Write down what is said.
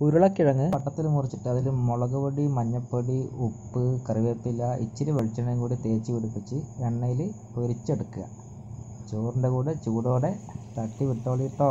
ഉരുളക്കിഴങ്ങ് വട്ടത്തിൽ മുറിച്ചിട്ട് അതിൽ മുളക് പൊടി മഞ്ഞൾപ്പൊടി ഉപ്പ് കറിവേപ്പില ഇച്ചിരി വെളിച്ചെണ്ണയും കൂടി തേച്ച് പിടിപ്പിച്ച് എണ്ണയിൽ പൊരിച്ചെടുക്കുക. ചോറിന്റെ കൂടെ ചൂടോടെ തട്ടി വിട്ടോളിട്ടോ